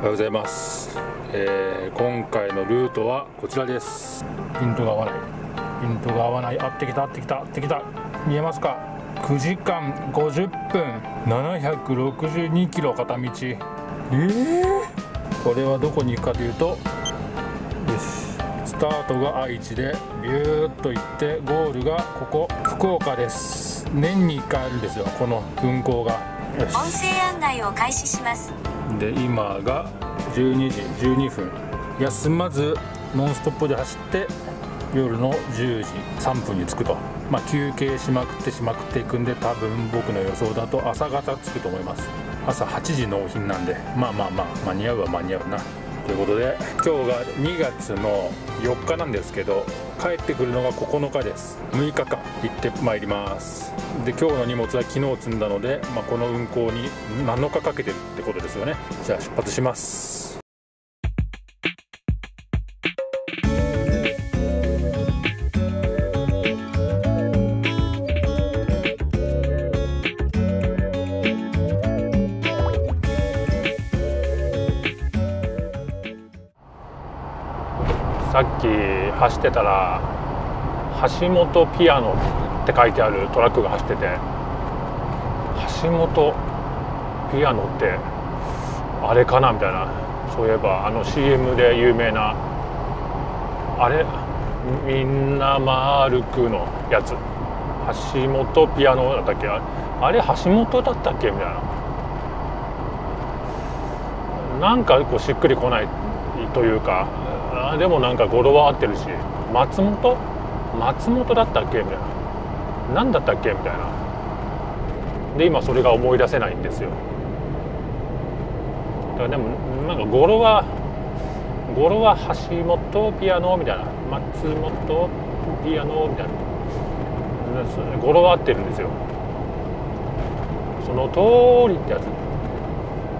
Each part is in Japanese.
おはようございます、えー、今回のルートはこちらです。ピントが合わない。ピントが合わないあってきたあってきたあってきた。見えますか？9時間50分。762キロ片道。えー、これはどこに行くかというとよし。スタートが愛知でビューッと行ってゴールがここ福岡です。年に1回あるんですよこの運行が。音声案内を開始しますで今が12時12分。休まずノンストップで走って夜の10時3分に着くと、まあ、休憩しまくってしまくっていくんで多分僕の予想だと朝方着くと思います。朝8時納品なんで。まあまあまあ間に合うは間に合うな。ということで今日が2月の4日なんですけど帰ってくるのが9日です。6日間行ってまいります。で今日の荷物は昨日積んだので、まあ、この運行に7日かけてるってことですよね。じゃあ出発します。さっき走ってたら橋本ピアノって書いてあるトラックが走ってて橋本ピアノってあれかなみたいなそういえばあの CM で有名なあれみんな丸くのやつ。橋本ピアノだったっけ？あれ橋本だったっけ？みたいな。なんかこうしっくりこないというか。あでもなんか語呂は合ってるし。松本？松本だったっけ？みたいな。何だったっけ？みたいな。で今それが思い出せないんですよ。だからでもなんか語呂は語呂は橋本ピアノ？みたいな。松本ピアノ？みたいな。語呂は合ってるんですよ。その通りってやつ。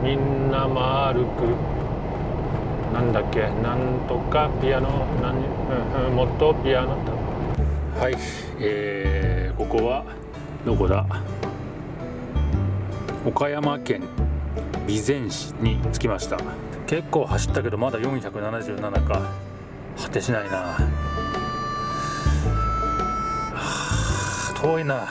みんな丸くなんだっけ？なんとかピアノ？なん、うん、もっとピアノ？はいえー、ここはどこだ？岡山県備前市に着きました。結構走ったけどまだ477か。果てしないな。遠いな。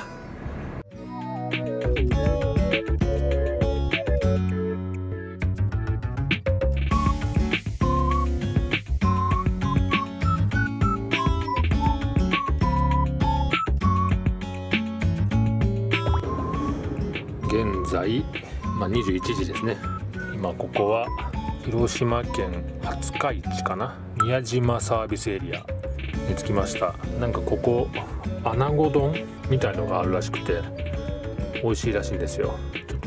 在、まあ、21時ですね。今ここは広島県廿日市かな。宮島サービスエリアに着きました。なんかここ穴子丼みたいのがあるらしくて美味しいらしいんですよ。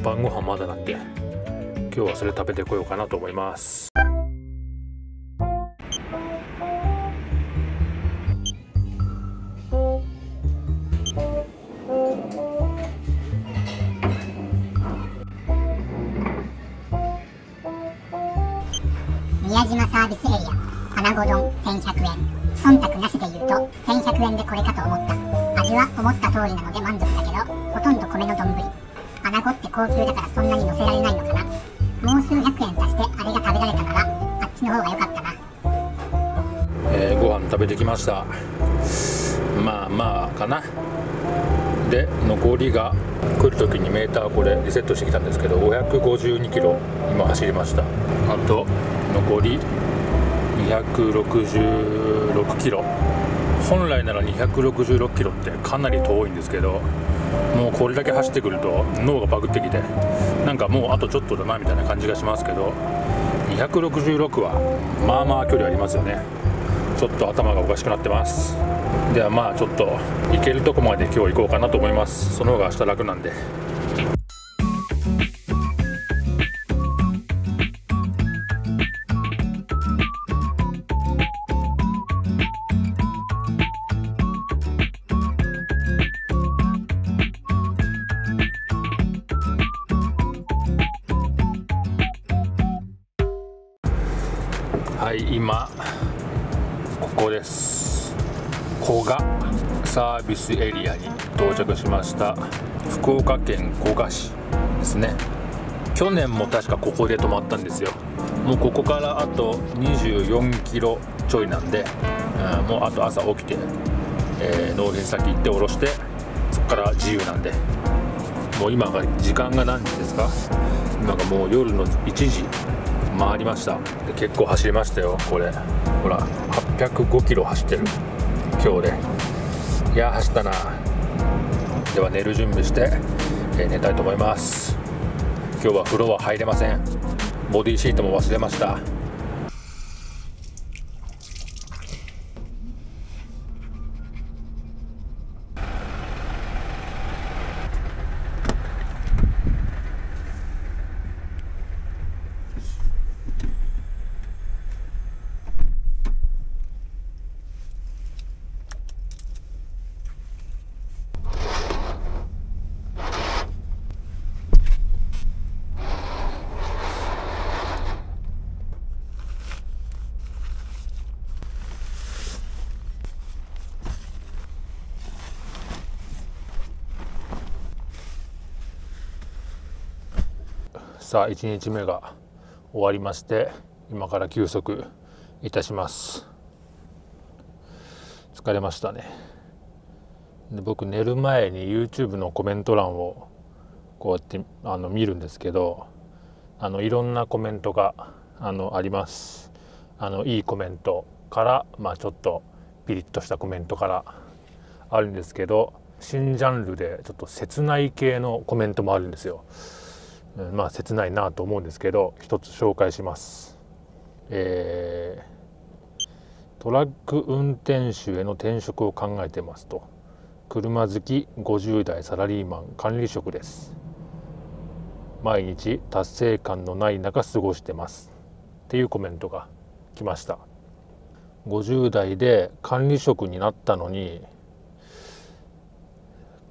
晩ご飯まだなんで今日はそれ食べてこようかなと思います。宮島サービスエリア穴子丼1100円忖度なしで言うと1100円でこれかと思った味は思った通りなので満足だけどほとんど米の丼穴子って高級だからそんなに乗せられない。のかなもう数百円足してあれが食べられたならあっちの方が良かったなえー、ご飯食べてきましたまあまあかなで残りが来る時にメーターこれリセットしてきたんですけど552キロ今走りましたあと残り266キロ。本来なら266キロってかなり遠いんですけどもうこれだけ走ってくると脳がバグってきてなんかもうあとちょっとだなみたいな感じがしますけど266はまあまあ距離ありますよね。ちょっと頭がおかしくなってます。ではまあちょっと行けるとこまで今日行こうかなと思います。その方が明日楽なんで。はい今ここです。古賀サービスエリアに到着しました。福岡県古賀市ですね。去年も確かここで泊まったんですよ。もうここからあと24キロちょいなんで、うん、もうあと朝起きて、えー、納品先行って下ろしてそこから自由なんでもう今が時間が何時ですか？今がもう夜の1時。回りました。で結構走りましたよ。これ。ほら805キロ走ってる。今日で。いや走ったな。では寝る準備して、えー、寝たいと思います。今日は風呂は入れません。ボディシートも忘れました。さあ1日目が終わりまして今から休息いたします。疲れましたね。で僕寝る前に YouTube のコメント欄をこうやってあの見るんですけどあのいろんなコメントがあのあります。あのいいコメントからまあちょっとピリッとしたコメントからあるんですけど新ジャンルでちょっと切ない系のコメントもあるんですよ。まあ切ないなと思うんですけど一つ紹介します、えー、トラック運転手への転職を考えてますと車好き50代サラリーマン管理職です。毎日達成感のない中過ごしてます。っていうコメントが来ました。50代で管理職になったのに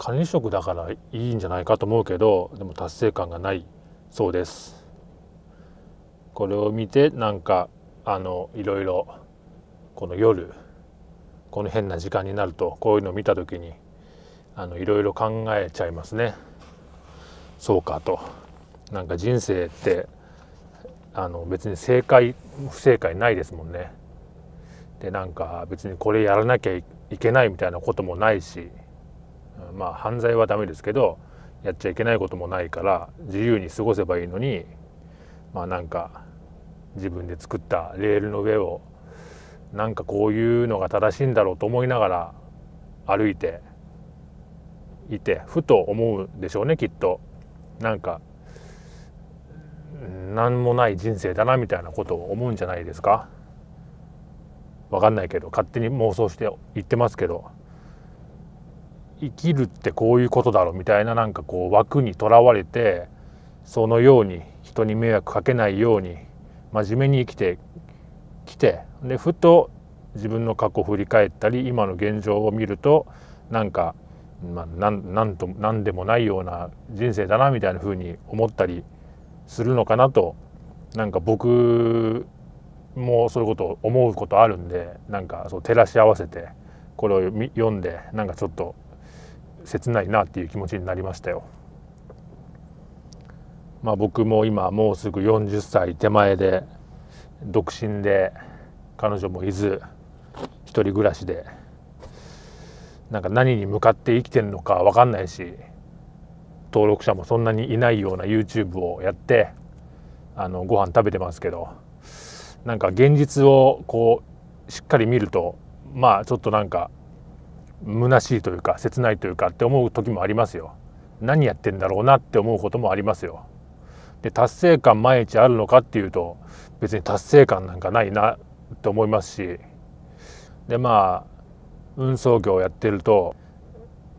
管理職だからいいんじゃないかと思うけどでも達成感がないそうです。これを見てなんかあのいろいろこの夜この変な時間になるとこういうのを見た時にあのいろいろ考えちゃいますね。そうかと。なんか人生ってあの別に正解不正解ないですもんね。でなんか別にこれやらなきゃいけないみたいなこともないしまあ犯罪はダメですけどやっちゃいけないこともないから自由に過ごせばいいのにまあなんか自分で作ったレールの上をなんかこういうのが正しいんだろうと思いながら歩いていてふと思うでしょうねきっと。なんか何もない人生だなみたいなことを思うんじゃないですか。わかんないけど勝手に妄想して言ってますけど生きるってこういうことだろうみたいななんかこう枠にとらわれてそのように人に迷惑かけないように真面目に生きてきてでふと自分の過去を振り返ったり今の現状を見るとなんか、まあ、なんなんと何でもないような人生だなみたいな風に思ったりするのかなとなんか僕もそういうことを思うことあるんでなんかそう照らし合わせてこれを読んでなんかちょっと切ないなっていう気持ちになりましたよ。まあ、僕も今もうすぐ40歳手前で独身で彼女もいず一人暮らしでなんか何に向かって生きてるのか分かんないし登録者もそんなにいないような YouTube をやってあのご飯食べてますけどなんか現実をこうしっかり見るとまあちょっとなんか虚しいというか切ないというかって思う時もありますよ。何やってんだろうなって思うこともありますよ。で達成感毎日あるのかっていうと別に達成感なんかないなって思いますしでまあ運送業をやってると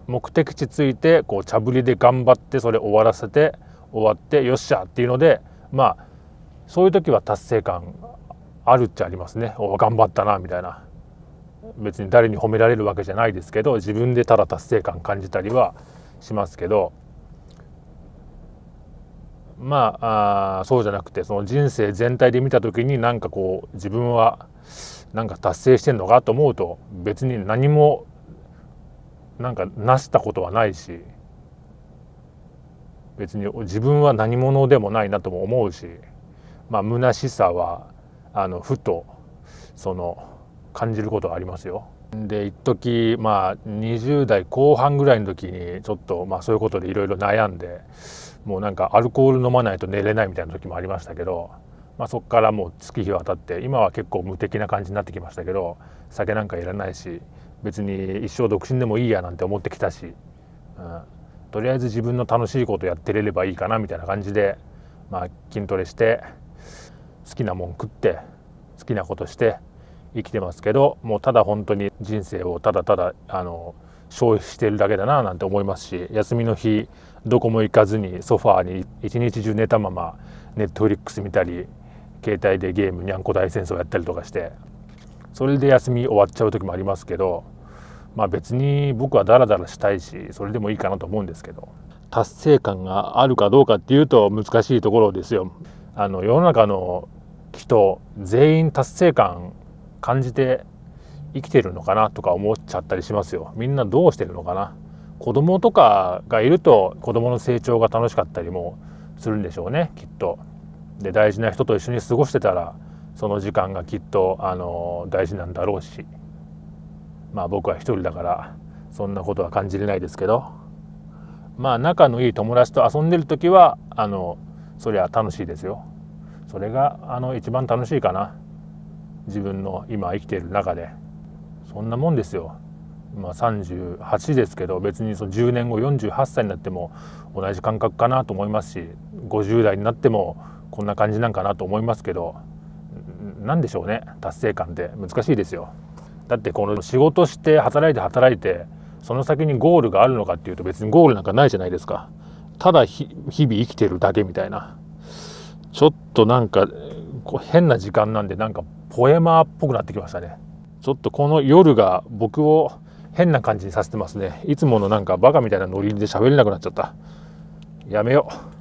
目的地ついてこう茶ぶりで頑張ってそれ終わらせて終わってよっしゃっていうのでまあそういう時は達成感あるっちゃありますねお頑張ったなみたいな別に誰に褒められるわけじゃないですけど自分でただ達成感感じたりはしますけどまああそうじゃなくてその人生全体で見た時になんかこう自分はなんか達成してんのかと思うと別に何もなんか成したことはないし別に自分は何者でもないなとも思うしまあ虚しさはあのふとその感じることはありますよ。で一時まあ20代後半ぐらいの時にちょっとまあそういうことでいろいろ悩んでもうなんかアルコール飲まないと寝れないみたいな時もありましたけど、まあ、そこからもう月日がたって今は結構無敵な感じになってきましたけど酒なんかいらないし別に一生独身でもいいやなんて思ってきたし、うん、とりあえず自分の楽しいことやってれればいいかなみたいな感じで、まあ、筋トレして好きなもん食って好きなことして生きてますけどもうただ本当に人生をただただあの消費してるだけだななんて思いますし休みの日どこも行かずにソファーに一日中寝たままネットフリックス見たり携帯でゲームにゃんこ大戦争やったりとかしてそれで休み終わっちゃう時もありますけどまあ別に僕はダラダラしたいしそれでもいいかなと思うんですけど達成感があるかどうかっていうと難しいところですよ。あの世の中の人全員達成感感じて生きてるのかなとか思っちゃったりしますよ。みんなどうしてるのかな？子供とかがいると子供の成長が楽しかったりもするんでしょうねきっと。で大事な人と一緒に過ごしてたらその時間がきっとあの大事なんだろうし。まあ僕は一人だからそんなことは感じれないですけど。まあ仲のいい友達と遊んでる時はあのそりゃ楽しいですよ。それがあの一番楽しいかな。自分の今生きている中でそんなもんですよ。まあ、38ですけど別にその10年後48歳になっても同じ感覚かなと思いますし50代になってもこんな感じなんかなと思いますけど何でしょうね達成感って難しいですよ。だってこの仕事して働いて働いてその先にゴールがあるのかっていうと別にゴールなんかないじゃないですか。ただ日々生きてるだけみたいな。ちょっとなんか変な時間なんでなんかポエマーっぽくなってきましたね。ちょっとこの夜が僕を変な感じにさせてますね。いつものなんかバカみたいなノリで喋れなくなっちゃった。やめよう。